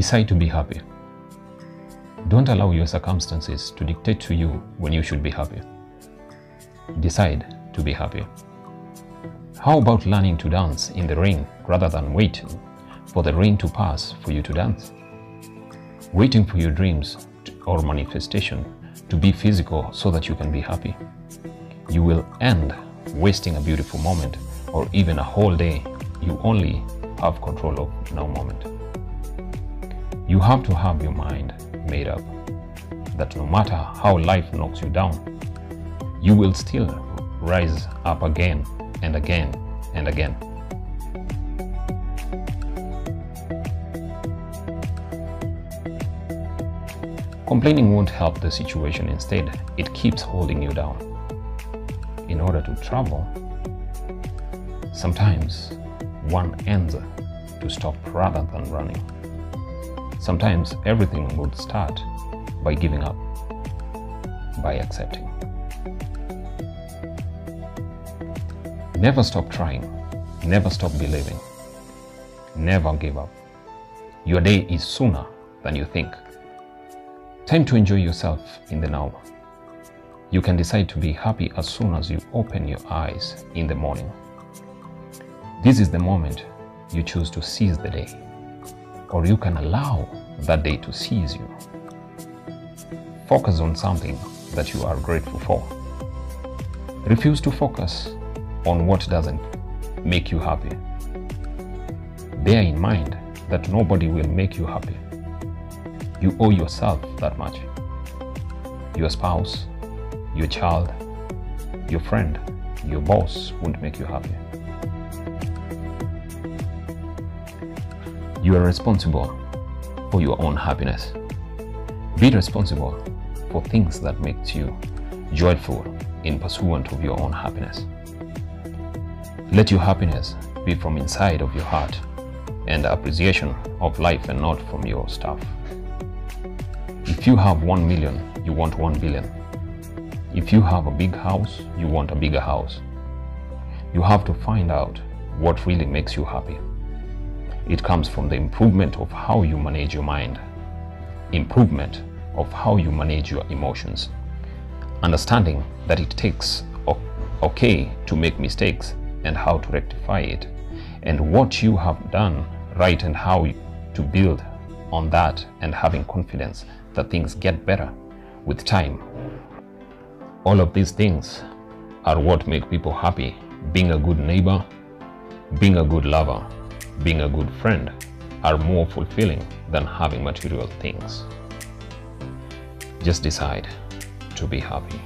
Decide to be happy. Don't allow your circumstances to dictate to you when you should be happy. Decide to be happy. How about learning to dance in the rain rather than waiting for the rain to pass for you to dance? Waiting for your dreams or manifestation to be physical so that you can be happy. You will end wasting a beautiful moment or even a whole day you only have control of no moment. You have to have your mind made up that no matter how life knocks you down, you will still rise up again and again and again. Complaining won't help the situation, instead, it keeps holding you down. In order to travel, sometimes one ends to stop rather than running. Sometimes everything would start by giving up, by accepting. Never stop trying, never stop believing, never give up. Your day is sooner than you think. Time to enjoy yourself in the now. You can decide to be happy as soon as you open your eyes in the morning. This is the moment you choose to seize the day, or you can allow that day to seize you. Focus on something that you are grateful for. Refuse to focus on what doesn't make you happy. Bear in mind that nobody will make you happy. You owe yourself that much. Your spouse, your child, your friend, your boss won't make you happy. You are responsible for your own happiness. Be responsible for things that makes you joyful in pursuit of your own happiness. Let your happiness be from inside of your heart and appreciation of life and not from your stuff. If you have 1 million, you want 1 billion. If you have a big house, you want a bigger house. You have to find out what really makes you happy. It comes from the improvement of how you manage your mind, improvement of how you manage your emotions, understanding that it takes okay to make mistakes and how to rectify it, and what you have done right and how to build on that and having confidence that things get better with time. All of these things are what make people happy. Being a good neighbor, being a good lover, being a good friend are more fulfilling than having material things. Just decide to be happy.